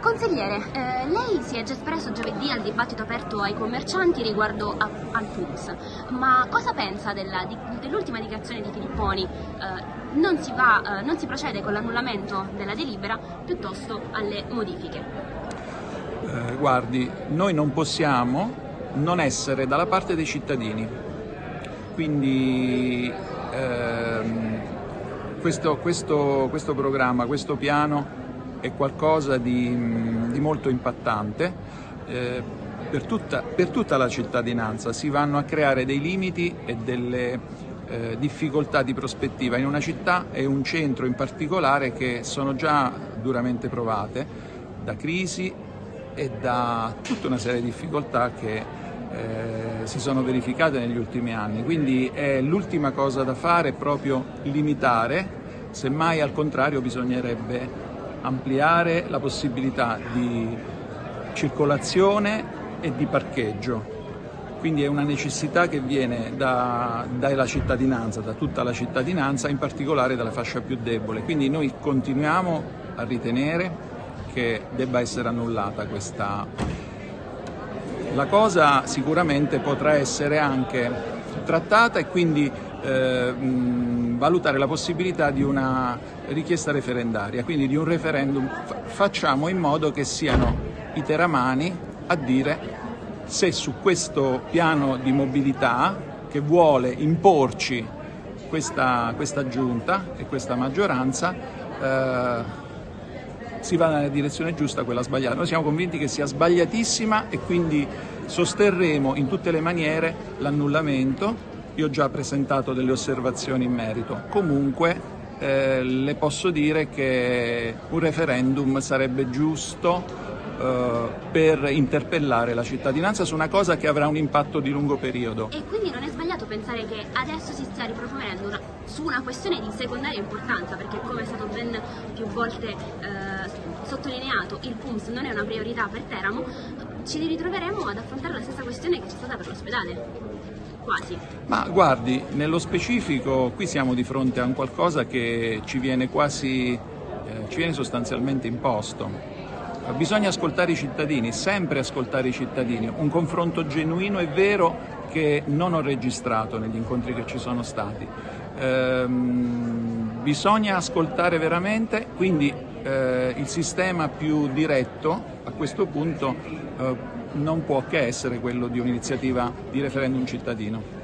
Consigliere, eh, lei si è già espresso giovedì al dibattito aperto ai commercianti riguardo a, al FUMS, ma cosa pensa dell'ultima dichiarazione di Filipponi? Eh, non, si va, eh, non si procede con l'annullamento della delibera, piuttosto alle modifiche. Eh, guardi, noi non possiamo non essere dalla parte dei cittadini, quindi ehm, questo, questo, questo programma, questo piano è qualcosa di, di molto impattante. Eh, per, tutta, per, tutta, la cittadinanza si vanno a creare dei limiti e delle eh, difficoltà di prospettiva in una città e un centro in particolare che sono già duramente provate da crisi e da tutta una serie di difficoltà che eh, si sono verificate negli ultimi anni. Quindi l'ultima cosa da fare è proprio limitare, semmai al contrario bisognerebbe ampliare la possibilità di circolazione e di parcheggio. Quindi è una necessità che viene da, dalla cittadinanza, da tutta la cittadinanza, in particolare dalla fascia più debole. Quindi noi continuiamo a ritenere che debba essere annullata questa. La cosa sicuramente potrà essere anche trattata e quindi eh, valutare la possibilità di una richiesta referendaria, quindi di un referendum. Facciamo in modo che siano i teramani a dire se su questo piano di mobilità che vuole imporci questa, questa giunta e questa maggioranza eh, si va nella direzione giusta, quella sbagliata. Noi siamo convinti che sia sbagliatissima e quindi sosterremo in tutte le maniere l'annullamento io ho già presentato delle osservazioni in merito. Comunque eh, le posso dire che un referendum sarebbe giusto eh, per interpellare la cittadinanza su una cosa che avrà un impatto di lungo periodo. E quindi non è sbagliato pensare che adesso si stia riproponendo una, su una questione di secondaria importanza, perché come è stato ben più volte eh, sottolineato, il PUMS non è una priorità per Teramo, ci ritroveremo ad affrontare la stessa questione che c'è stata per l'ospedale quasi. Ma guardi, nello specifico qui siamo di fronte a un qualcosa che ci viene quasi, eh, ci viene sostanzialmente imposto. Bisogna ascoltare i cittadini, sempre ascoltare i cittadini, un confronto genuino e vero che non ho registrato negli incontri che ci sono stati. Ehm, bisogna ascoltare veramente, quindi eh, il sistema più diretto a questo punto eh, non può che essere quello di un'iniziativa di referendum cittadino.